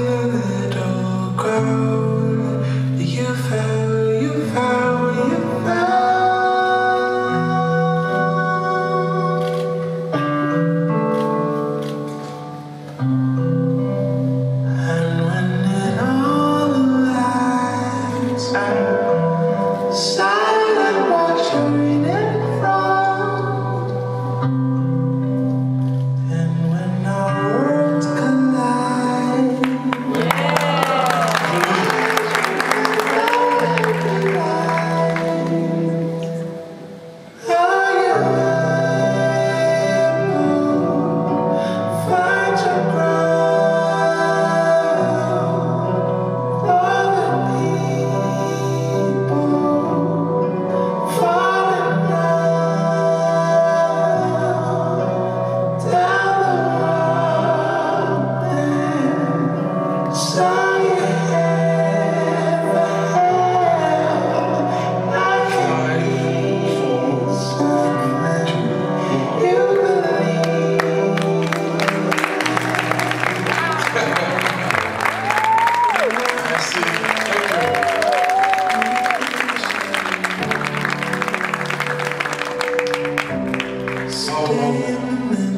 never Amen. over.